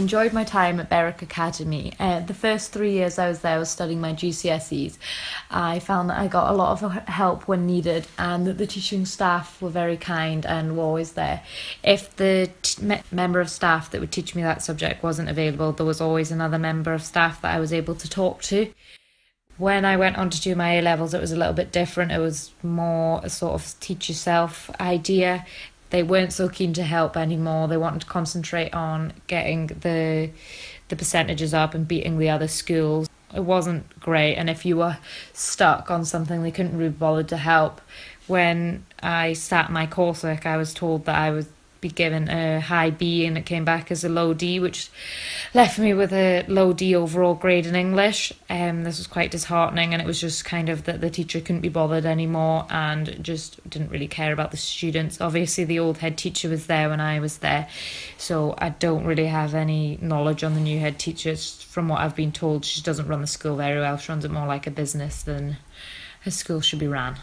enjoyed my time at Berwick Academy. Uh, the first three years I was there, I was studying my GCSEs. I found that I got a lot of help when needed, and that the teaching staff were very kind and were always there. If the t- me- member of staff that would teach me that subject wasn't available, there was always another member of staff that I was able to talk to when I went on to do my A levels, it was a little bit different. It was more a sort of teach yourself idea. They weren't so keen to help anymore. They wanted to concentrate on getting the the percentages up and beating the other schools. It wasn't great, and if you were stuck on something, they couldn't really bother to help. When I sat my coursework, I was told that I would be given a high B and it came back as a low D, which left me with a low D overall grade in English. Um, this was quite disheartening, and it was just kind of that the teacher couldn't be bothered anymore and just didn't really care about the students. Obviously, the old head teacher was there when I was there, so I don't really have any knowledge on the new head teacher. From what I've been told, she doesn't run the school very well. She runs it more like a business than a school should be ran.